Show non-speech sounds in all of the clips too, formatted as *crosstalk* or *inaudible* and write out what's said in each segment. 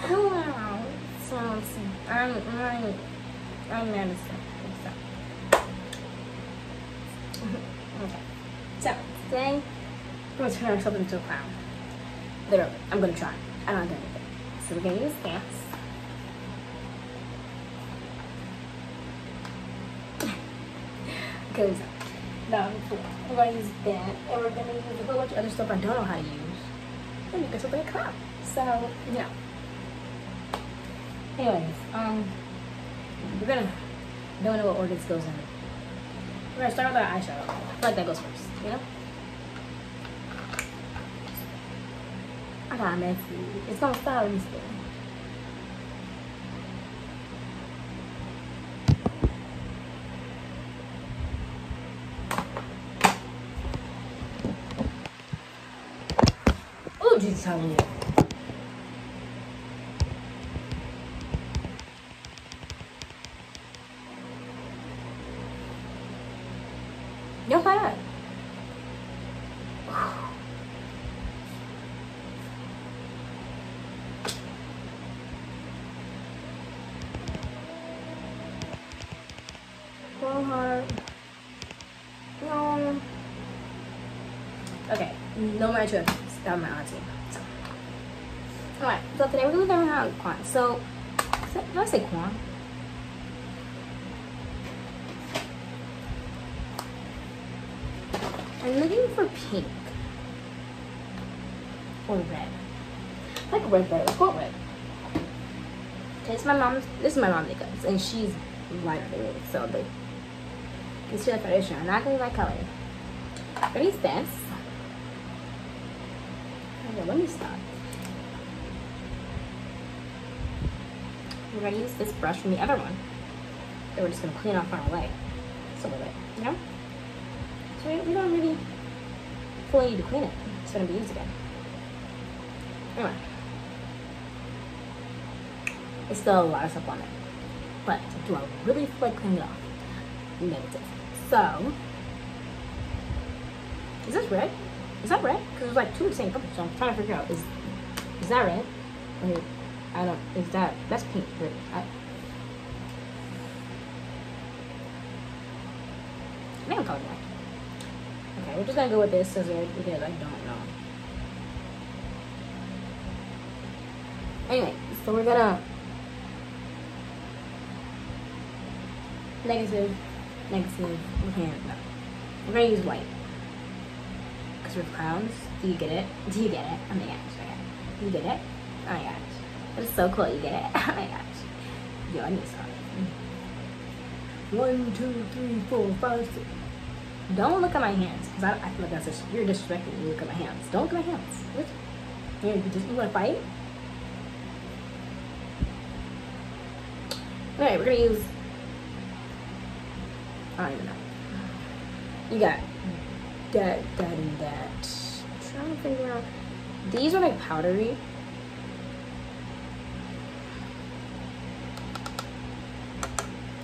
Hello. So, I'm, I'm, I'm Madison. Okay. So, I'm to turn ourselves into a clown. Literally, I'm to try. I don't anything. So, we're to use gas. Because, no, we're to use that. And we're going to use a whole bunch of other stuff I don't know how to use. And like a clown. So, yeah. Anyways, um, we're gonna don't know what organs goes in. We're gonna start with our eyeshadow. Like that goes first, you know? I got messy. It's gonna style. Oh. Yo, para. Go hard. No. Okay, no more introductions. That my auntie. Today we're gonna learn how to Quan. So, did I say Quan? I'm looking for pink or red. I like red better. Let's go red. Okay, it's my mom's. This is my mom's makeup, and she's lighter than me, so they see the foundation. I'm not gonna my color. Ready, this. Okay, let me start. We're gonna use this brush from the other one. Then we're just gonna clean off our way. Some of it, you know? So we, don't really fully need to clean it. It's gonna be used again. Anyway. It's still a lot of stuff on it. But do I really feel like cleaning it off? Negative. So, is this red? Is that red? Because there's like two of the same so I'm trying to figure out is is that red? Or I don't is that that's pink, but I I think I'm colorblind. Okay, we're just gonna go with this scissor because I don't know. Anyway, so we're gonna negative, negative, we can't, no. We're gonna use white. Because we're clowns. Do you get it? Do you get it? Oh my gosh, okay. Do you get it? Oh my. That's so cool, you get it? *laughs* Oh my gosh. Yo, I need to stop. One, two, three, four, five, six. Don't look at my hands, because I, I feel like that's just, you're disrespecting when you look at my hands. Don't look at my hands. What? You, you just, you want to fight? Alright, we're gonna use, I don't even know. You got that, that, and that. I'm trying to figure out, these are like powdery.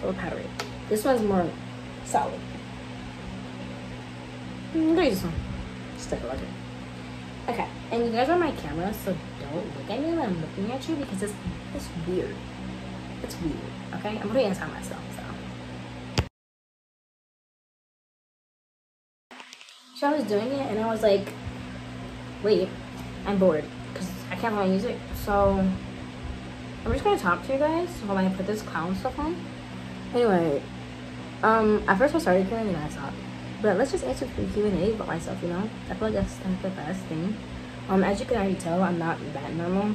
Or powdery. This one's more solid. I'm gonna use this one. Stick like it. Okay, and you guys are my camera, so don't look at me when I'm looking at you because it's it's weird. It's weird. Okay, I'm putting inside myself. So. So I was doing it, and I was like, "Wait, I'm bored because I can't find music." So I'm just gonna talk to you guys while I put this clown stuff on. Anyway, um, at first I started feeling and I stopped. But let's just answer the Q&A about myself, you know? I feel like that's kind of the best thing. Um, as you can already tell, I'm not that normal.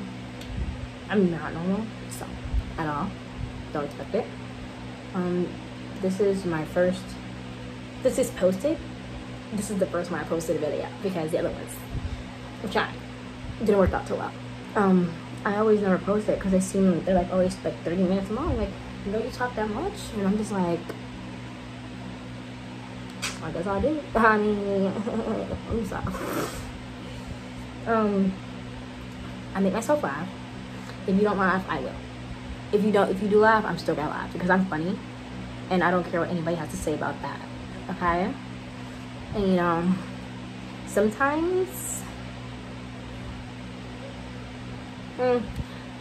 I'm not normal, so, at all. Don't expect it. Um, this is my first, this is posted. This is the first one I posted a video because the other ones, which I'm. Didn't work out too well. Um, I always never post it because they seem, they're like always like 30 minutes long. Like, know you talk that much? And I'm just like, I guess I do. I mean, *laughs* I'm sorry. Um, I make myself laugh. If you don't laugh, I will. If you don't, if you do laugh, I'm still gonna laugh because I'm funny, and I don't care what anybody has to say about that. Okay? And you know, sometimes, mm,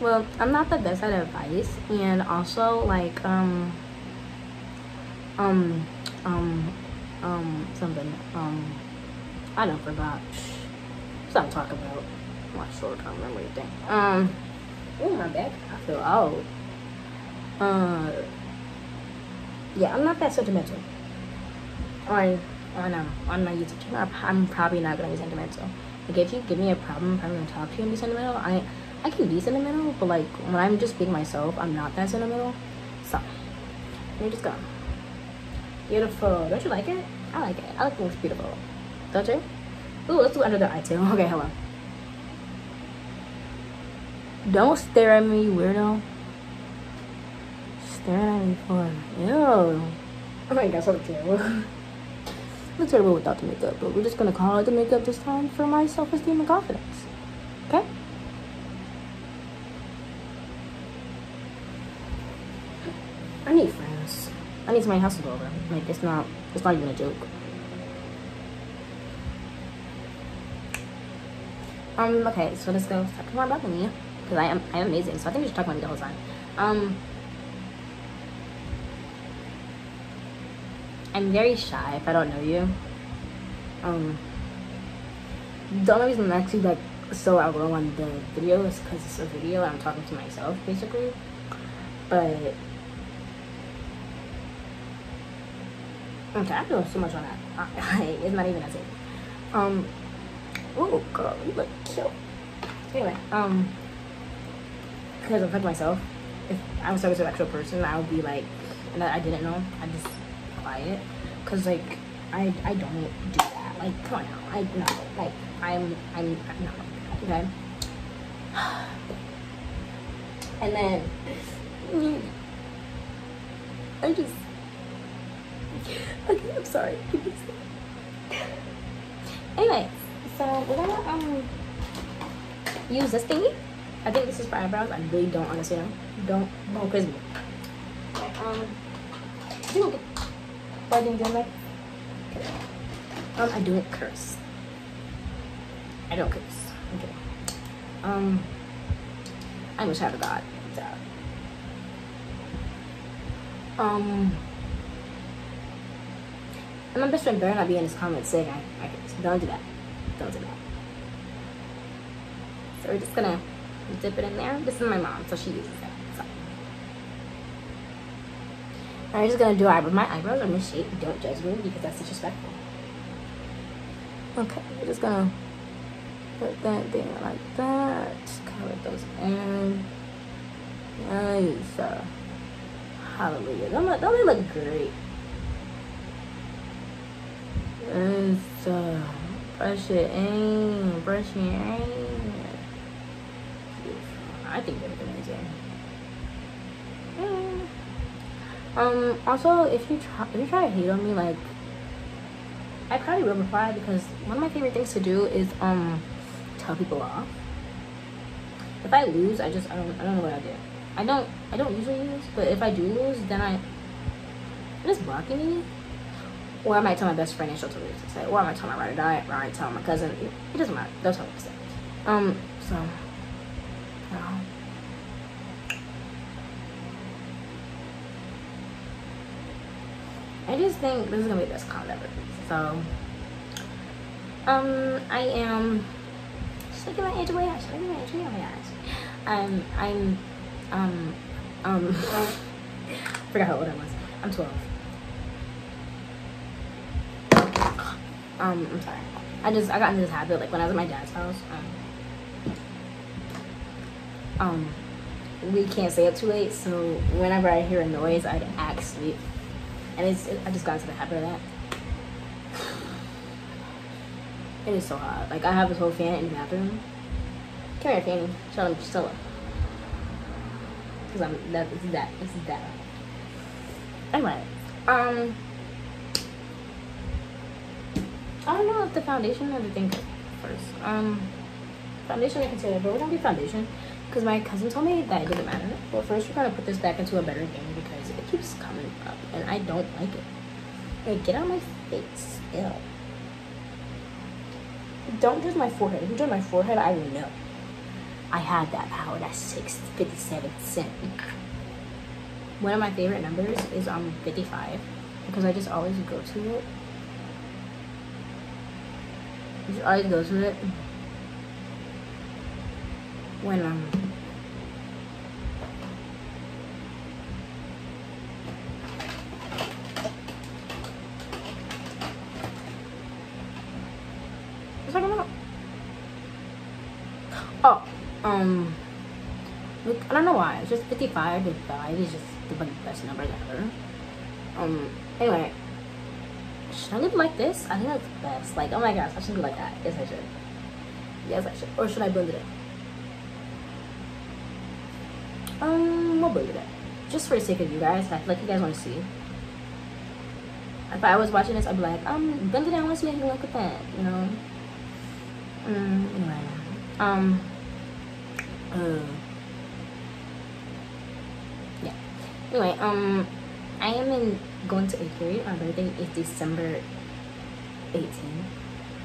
well, I'm not the best at advice, and also like um, um, um, um, something um, I don't forgot. Something to talk about. I don't remember anything. Um, oh my back. I feel old. Uh, yeah, I'm not that sentimental. On, on, um, on my YouTube channel, I'm probably not gonna be sentimental. Like, if you give me a problem, I'm probably gonna talk to you and be sentimental. I, I can be sentimental, but like, when I'm just being myself, I'm not that sentimental. So, you're just go. Beautiful. Don't you like it? I like it. I like things beautiful. Don't you? Ooh, let's do under the eye too. Okay, hello. Don't stare at me, weirdo. Staring at me for ew. Oh my god, so terrible. *laughs* Looks terrible without the makeup, but we're just gonna call it the makeup this time for my self-esteem and confidence. Okay? I need friends. I need somebody else to go over. Like it's not it's not even a joke. Um, okay, so let's go talk more about me. Because I am I am amazing. So I think we should talk about me the whole time. Um I'm very shy if I don't know you. Um the only reason I'm actually like so outgoing on the video is because it's a video I'm talking to myself basically. But Okay, I'm doing so much on that. it's not even a thing. Um, oh girl, you look cute. Anyway, um, because I'm to myself. If I was talking to an actual person, I would be like, and I didn't know. I just quiet, cause like I I don't do that. Like, come on now, I no, like I'm I'm no, okay. *sighs* And then *sighs* I just okay, I'm sorry. anyway, so we're gonna um use this thingy. I think this is for eyebrows. I really don't know. Don't don't quiz me. Okay, um, do. I didn't do. Um, I don't curse. I don't curse. Okay. Um, I wish I had a god. So, um. And my best friend better not be in his comments saying I, I don't do that. Don't do that. So we're just gonna dip it in there. This is my mom, so she uses it. So. I'm just gonna do eyebrows. My eyebrows are misshaped. Don't judge me because that's disrespectful. Okay, we're just gonna put that there like that. Cover those in. Nice. Uh, hallelujah. Don't, don't they look great? Let's uh, brush it in, brush it in. I think they're amazing. Yeah. Um. Also, if you try, if you try to hate on me, like, I probably will reply because one of my favorite things to do is um tell people off. If I lose, I just I don't I don't know what I do. I don't I don't usually lose, but if I do lose, then I I'm just blocking me or I might tell my best friend and she'll tell me to say. Or I might tell my ride or die, or I might tell my cousin. It doesn't matter. They'll tell me. Um, so. I just think this is gonna be the best comment ever. So, um, I am. Should I get my age away? Should I get my age away? My. Um, I'm, um, um, *laughs* forgot how old I was. I'm 12. Um I'm sorry. I just I got into this habit like when I was at my dad's house. Um, um we can't stay up too late, so whenever I hear a noise, I'd act sleep, and it's it, I just got into the habit of that. It is so hot. Like I have this whole fan in the bathroom. Come here, Fanny. Up, still up. Cause I'm that it's that it's that. Anyway, um. I don't know if the foundation or the thing first. Um, foundation I consider, but we're gonna do foundation because my cousin told me that it didn't matter. But first, we're gonna put this back into a better game because it keeps coming up, and I don't like it. Like, get out my face. Ew. Don't judge my forehead. If you judge my forehead, I will know. I had that power. That's 657 cent. One of my favorite numbers is um 55 because I just always go to it. I always go to it um What's talking? Oh, um, look, I don't know why. It's just 55 to 5 is just the best number ever. Um, anyway, should I live like this? I think that's best. Like, oh my gosh, I should live like that. Yes, I should. Yes, I should. Or should I blend it in? Um, we'll blend it in. Just for the sake of you guys. I feel like you guys want to see. If I was watching this, I'd be like, um, blend it in. Let's make it look at that, you know? Um, anyway. Um, uh, yeah. Anyway, um, I am in going to eighth grade. My birthday is December 18.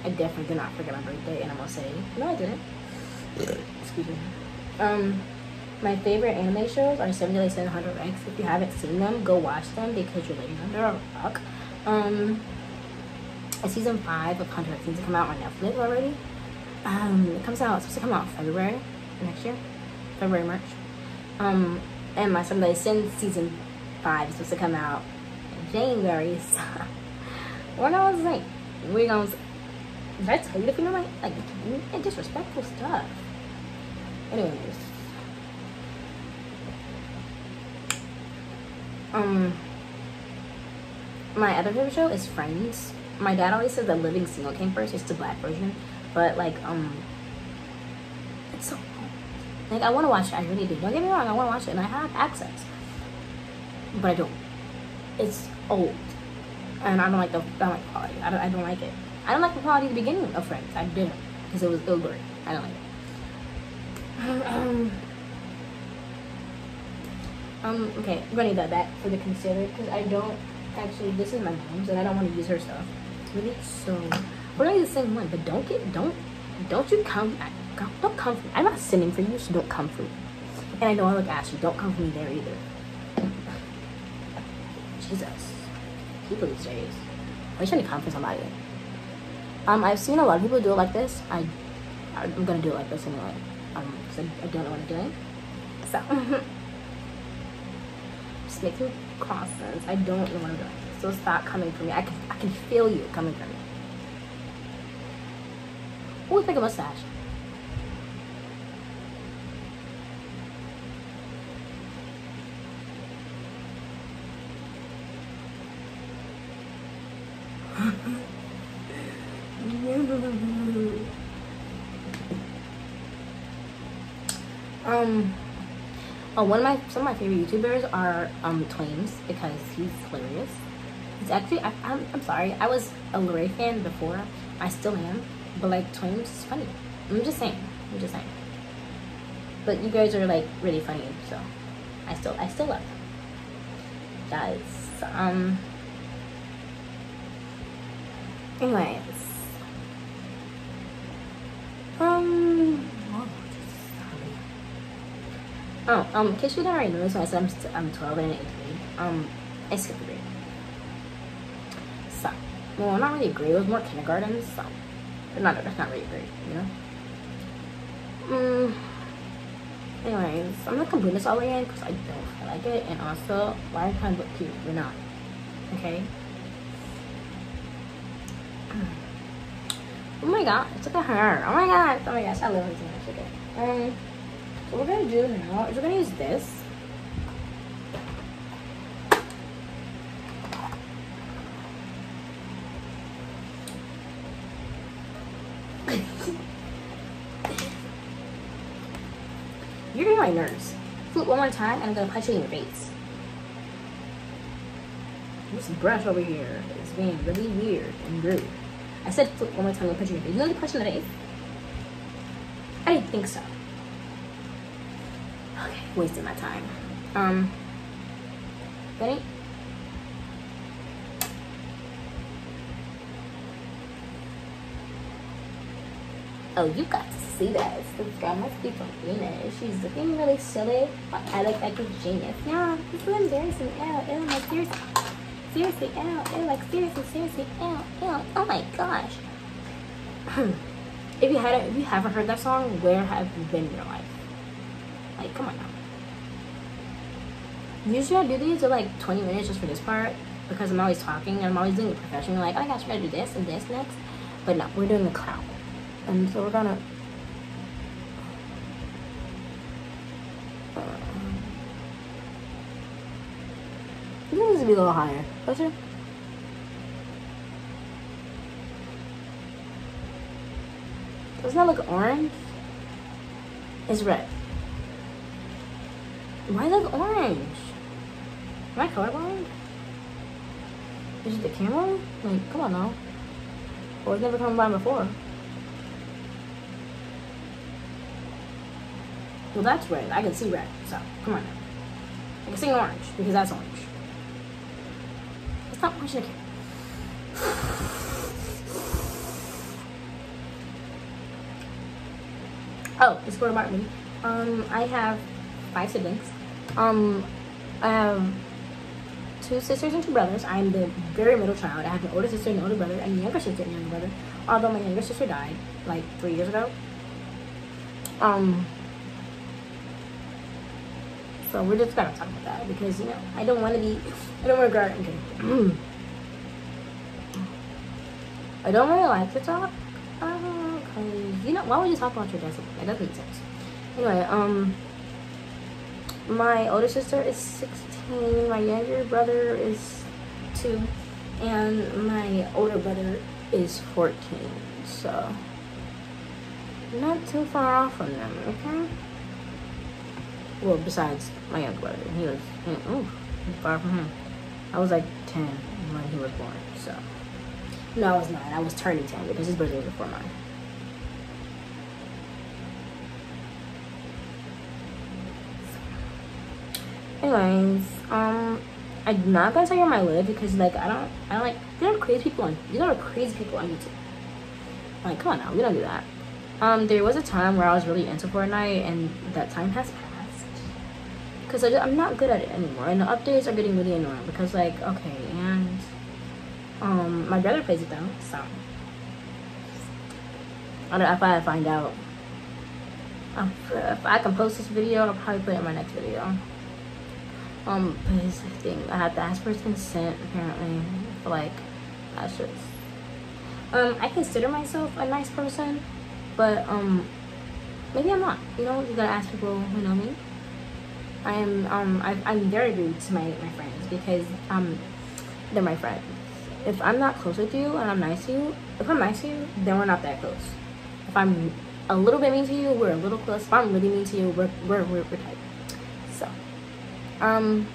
I definitely did not forget my birthday, and I'm gonna say, no, I didn't. Excuse me. Um, my favorite anime shows are 7700 X. If you haven't seen them, go watch them because you're living under a rock. Um, season 5 of Hunter X needs to come out on Netflix already. Um, it comes out, it's supposed to come out February next year. February, March. Um, and my Sunday Sin season 5 is supposed to come out in January. So, what I was like, we're gonna, did I tell you you know my, like, disrespectful stuff? Anyways. Um, my other favorite show is Friends. My dad always says that Living Single came first. It's the black version, but like um, it's so like I want to watch it. I really do. Don't get me wrong. I want to watch it, and I have access, but I don't. It's old, and I don't like the I don't like quality. I don't I don't like it. I don't like the quality at the beginning of Friends. I didn't because it was ill. I don't like it. Um. Um, okay, I'm gonna need that back for the concealer because I don't actually, this is my mom's and I don't want to use her stuff. Really? So, we're gonna use the same one, but don't get, don't, don't you come, don't come for me. I'm not sending for you, so don't come for me. And I know I look ashy, don't come for me there either. Jesus. People these days. Are you trying to come for somebody? Um, I've seen a lot of people do it like this. I, I'm gonna do it like this anyway. Um, I, don't know what I'm doing. So. *laughs* just making crossings. I don't know what I'm doing. So stop coming for me. I can I can feel you coming for me. Oh, it's like a mustache. um Oh, one of my some of my favorite YouTubers are um Twains because he's hilarious. He's actually I, am I'm, sorry I was a Luray fan before I still am, but like Twains is funny. I'm just saying. I'm just saying. But you guys are like really funny, so I still I still love. Guys, um. Anyways, Oh, um, in case you didn't already when I said I'm, I'm 12 and in 8th grade, um, I skipped grade. So, well, not really a grade, it was more kindergarten, so, but not, that's not really a grade, you know? Um, anyways, I'm not gonna this all again because I don't like it, and also, why are you trying to look cute? You're not, okay? Oh my god, it's like a hair. Oh my god, oh my gosh, I love it so much. Okay. Um, what we're gonna do now is we're gonna use this. *laughs* You're getting my nerves. Flip one more time and I'm gonna punch you in your face. This brush over here is being really weird and rude. I said flip one more time and punch you in your face. You know the punch in the face? I didn't think so wasting my time. Um, ready? Oh, you got to see that. It's this girl must be from Venus. She's looking really silly, I look like a genius. Yeah, this is embarrassing. Ew, ew, like seriously. Seriously, ew, ew, like seriously, seriously, ew, ew. Oh my gosh. *clears throat* if you hadn't, if you haven't heard that song, where have you been in your life? Like, come on now. Usually I do these at like 20 minutes just for this part because I'm always talking and I'm always doing it professionally. Like, oh my gosh, we're gonna do this and this next. But no, we're doing the clown. And so we're gonna. Uh, this needs to be a little higher. Closer. Doesn't that look orange? It's red. Why look orange? Am I colorblind? Is it the camera? Like, come on now. Well, it's never come by before. Well, that's red. I can see red. So, come on now. I can see orange because that's orange. Stop watching the camera. *sighs* Oh, the story about me. Um, I have five siblings. Um, I have two sisters and two brothers. I am the very middle child. I have an older sister and an older brother, and a younger sister and younger brother. Although my younger sister died like three years ago. Um, so we're just gonna talk about that because you know I don't want to be, I don't want to. Okay. I don't really like to talk. Uh, you know why would you talk about your death? That doesn't make sense. Anyway, um, my older sister is 16, my younger brother is 2, and my older brother is 14. So, not too far off from them, okay? Well, besides my younger brother, he was, oh, far from him. I was like 10 when he was born, so. No, I was not. I was turning 10 because his birthday was before mine. Anyways um i'm not gonna tell you I live because like i don't i don't like you crazy people on you know crazy people on youtube. Like come on now we don't do that. Um there was a time where i was really into fortnite and that time has passed. Because i'm not good at it anymore and the updates are getting really annoying because like okay and um my brother plays it though so. I don't know if I find out. If I can post this video, I'll probably put it in my next video um his thing. I had to ask for his consent apparently like that's just um i consider myself a nice person but um maybe i'm not. You know you gotta ask people who know me. I am um I, i'm very rude to my my friends because um they're my friends. If i'm not close with you and i'm nice to you if i'm nice to you then we're not that close. If i'm a little bit mean to you we're a little close. If i'm really mean to you we're we're, we're, we're tight um.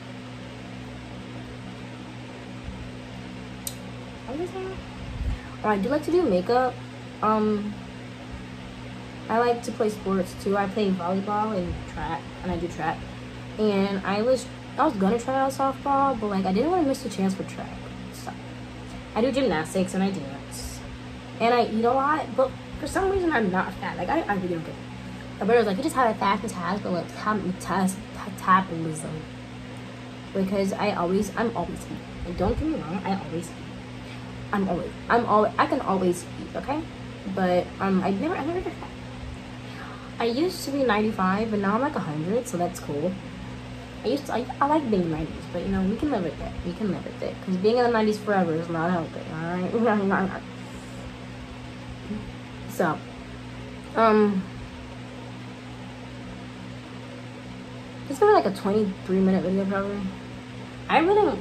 Oh, I do like to do makeup. Um. I like to play sports too. I play volleyball and track, and I do track. And I was I was gonna try out softball, but like I didn't want to miss the chance for track. So I do gymnastics and I dance, and I eat a lot. But for some reason, I'm not fat. Like I, I really don't get. It. Brother was like, "You just have a fast metabolism." Metabolism because I always I'm always eat. Don't get me wrong, I always eat. I'm always I'm always I can always eat, okay? But um I never I never. I used to be 95 but now I'm like 100, so that's cool. I used to I, I like being 90s, but you know we can live with it. We can live with it because being in the 90s forever is not healthy. All right. *laughs* so, um. This be like a 23 minute video probably. I really,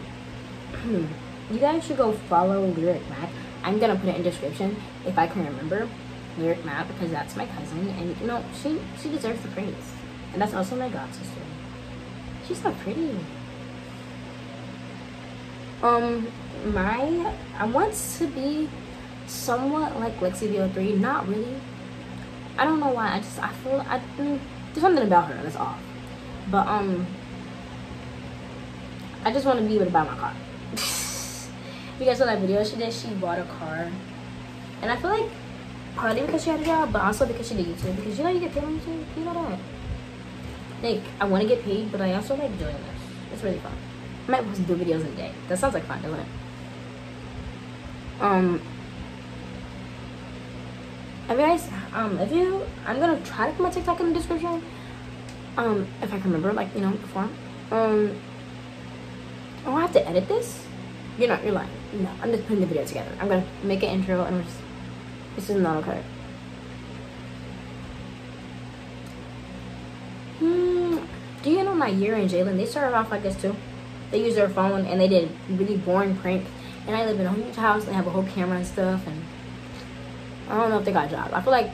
you guys should go follow Lyriq Mac. I'm gonna put it in description if I can remember Lyriq Mac because that's my cousin and you know she she deserves the praise. And that's also my god sister. She's so pretty. Um, my I want to be somewhat like Lexi VO3, not really. I don't know why. I just I feel I there's something about her that's off. But um, I just want to be able to buy my car. If *laughs* you guys saw that video she did? She bought a car, and I feel like partly because she had a job, but also because she did YouTube. Because you know you get paid on YouTube. You know that. Like I want to get paid, but I also like doing this. It's really fun. I might post do videos a day. That sounds like fun, doesn't it? Um. If you guys, um, if you, I'm gonna try to put my TikTok in the description. Um, if I can remember, like you know, before. Um. Oh, I have to edit this. You're not. You're lying. No, I'm just putting the video together. I'm gonna make an intro and just. This is not okay. Hmm. Do you know my year and Jalen? They started off like this too. They used their phone and they did really boring prank. And I live in a huge house and have a whole camera and stuff. And I don't know if they got a job. I feel like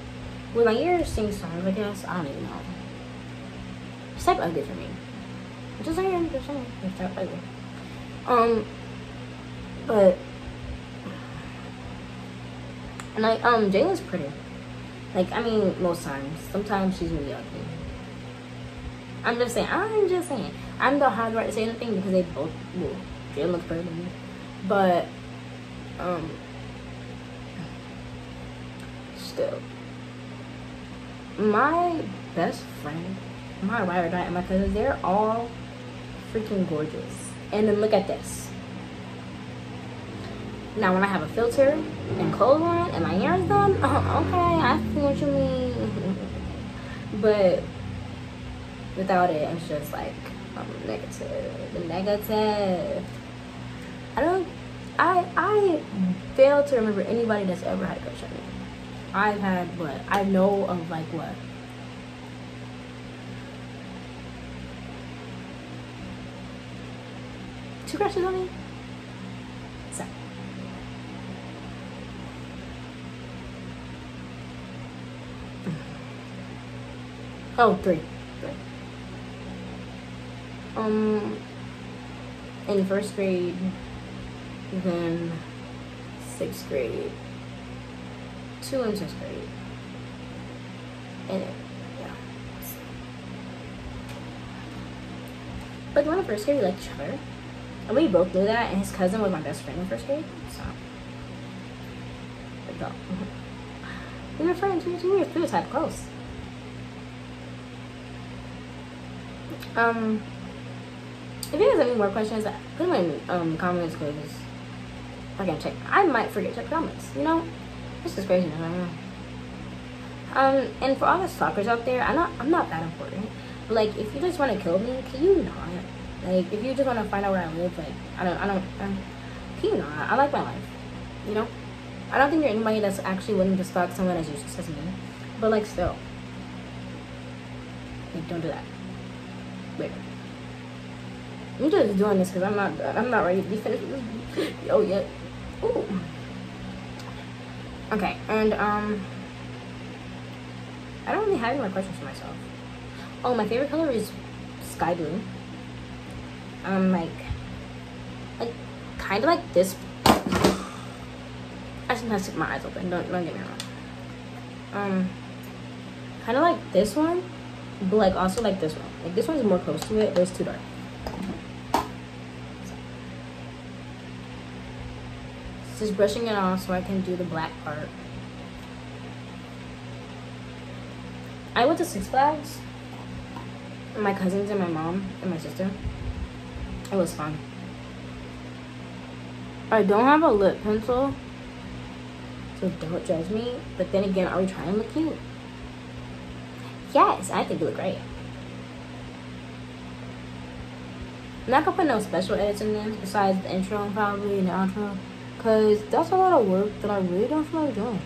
with my year sing songs, I guess I don't even know. It's type ugly for me. Just saying, just saying. It's type ugly. Um, but and like um Jalen's pretty. Like I mean most times. Sometimes she's really ugly. I'm just saying, I'm just saying. I'm the hard right to say anything because they both well, Jalen looks better than me. But um still. My best friend, my ride or die, my cousins, they're all freaking gorgeous. And then look at this. Now, when I have a filter and clothes on and my hair is done, *laughs* okay, I see what you mean. *laughs* but without it, it's just like um, negative, negative. I don't. I I fail to remember anybody that's ever had a crush on me. I've had what I know of like what two crushes on me. So. Oh, three. Three. Um, in first grade, then sixth grade, two in sixth grade, and it, yeah. But the one in first grade, we liked each other. And we both knew that, and his cousin was my best friend in first grade, so. *laughs* We were friends, we were, we were, we were type close. Um, if you guys have any more questions, put them in um, comments because I can check. I might forget to check comments. You know, this is crazy. I. Um, and for all the stalkers out there, I'm not I'm not that important. But like, if you just want to kill me, can you not? Like, if you just want to find out where I live, like, I don't I don't. Um, you know, I like my life. You know. I don't think you're anybody that's actually willing to stalk someone as useless as me. But like, still, like, don't do that. Wait. I'm just doing this because I'm not I'm not ready to be finished with *laughs* yet. Ooh. Okay, and um I don't really have any more questions for myself. Oh, my favorite color is sky blue. Um like like kinda like this I sometimes keep my eyes open, don't don't get me wrong. Um kinda like this one but like also like this one. Like this one's more close to it, but it's too dark. Just brushing it off so I can do the black part. I went to Six Flags. My cousins and my mom and my sister. It was fun. I don't have a lip pencil, so don't judge me. But then again, are we trying to look cute? Yes, I think you look great. I'm not gonna put no special edits in this besides the intro probably and the outro. Cause that's a lot of work that I really don't feel like doing.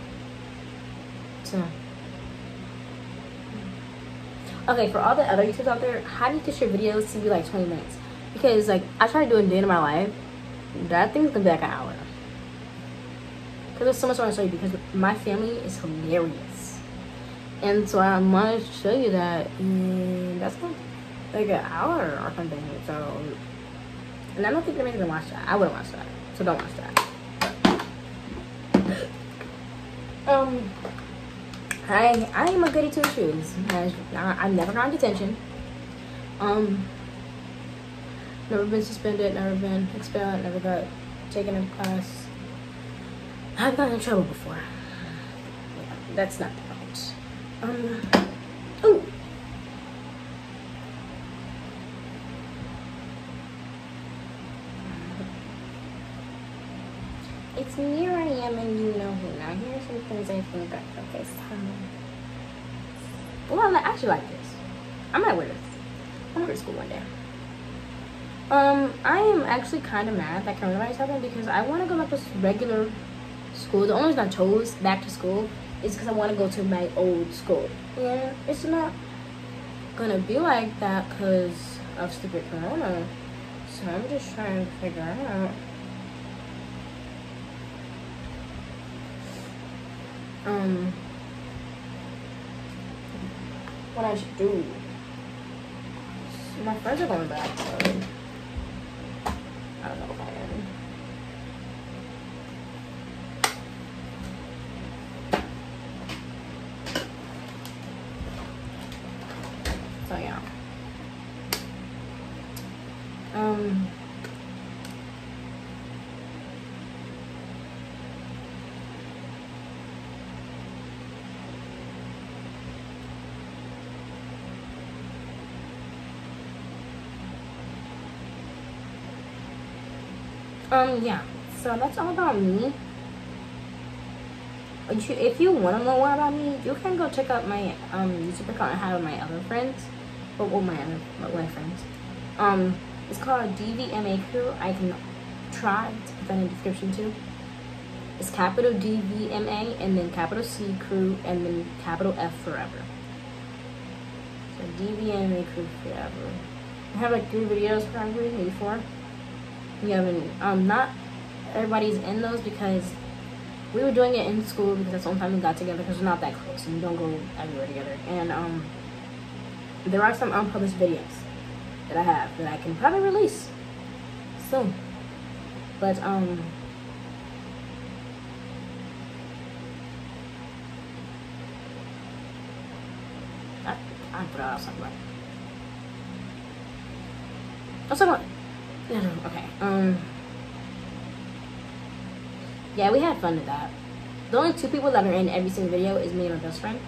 So Okay, for all the other YouTubers out there, how do you get your videos to be like 20 minutes? Because like I tried doing day in my life, that thing's gonna be like an hour. Cause there's so much I want to show you because my family is hilarious. And so I want to show you that and that's like, an hour or something. So and I don't think anybody's gonna watch that. I wouldn't watch that. So don't watch that. Um, I I am a goody two shoes. I, I've never gotten detention. Um, never been suspended, never been expelled, never got taken in class. I've gotten in trouble before. Yeah. that's not the point. Um, ooh. It's near I am and you know who. Now here's some things I think I can FaceTime. Well, I actually like this. I might wear this. I'm going to school one day. Um, I am actually kind of mad that coronavirus happened because I want to go back to regular school. The only reason I chose back to school is because I want to go to my old school. And it's not gonna be like that because of stupid corona. So I'm just trying to figure out. Um, what I should do. My friends are going back, so I don't know if I am. So yeah. Um. Um, yeah. So that's all about me. If you, want to know more about me, you can go check out my um YouTube account I have with my other friends. Well, well my other my friends. Um, it's called DVMA Crew. I can try to put that in the description too. It's capital DVMA and then capital C Crew and then capital F Forever. So DVMA Crew Forever. I have like three videos probably, maybe four. You haven't um not everybody's in those because we were doing it in school because that's the only time we got together because we're not that close and we don't go everywhere together. And um there are some unpublished videos that I have that I can probably release soon. But um I, I put out somewhere. Oh, someone. No, no, okay. Um. Yeah, we had fun with that. The only two people that are in every single video is me and my best friend.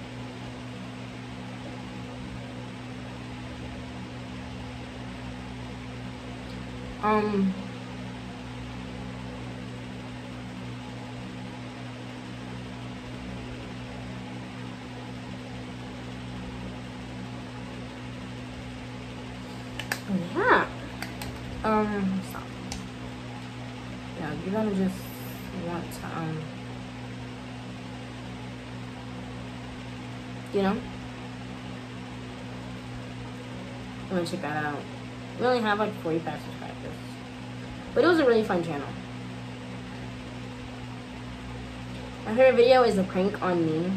Um. Yeah. Um. So. Yeah, you're gonna just want to um. You know. I'm gonna check that out. We only have like 45 subscribers. But it was a really fun channel. My favorite video is the prank on me.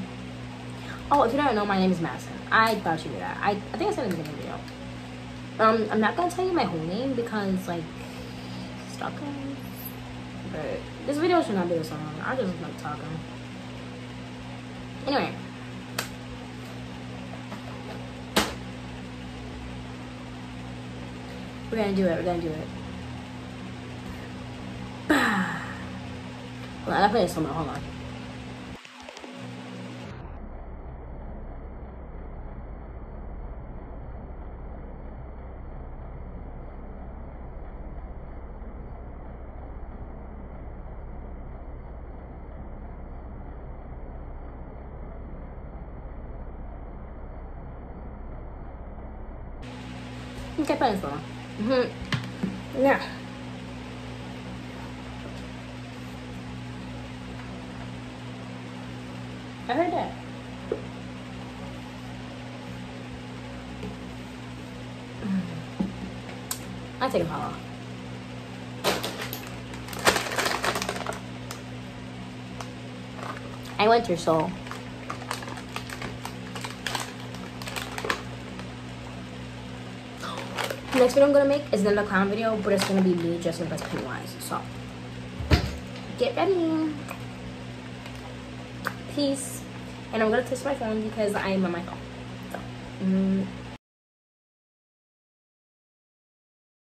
Oh, if you don't know, my name is Madison. I thought you knew that. I, I think I said it in the beginning video. Um, I'm not gonna tell you my whole name because, like, stalking. But this video should not be this long. I just like talking. Anyway. We're gonna do it. We're gonna do it. *sighs* Hold on, I play somewhere. Hold on. ¿Qué pensó? Ujú. Yeah. I heard that. Mm-hmm. I take a photo. I went through Seoul. Next video I'm gonna make is another clown video, but it's gonna be me dressing up as Pennywise. So get ready. Peace. And I'm gonna test my phone because I am on my phone. So, mm,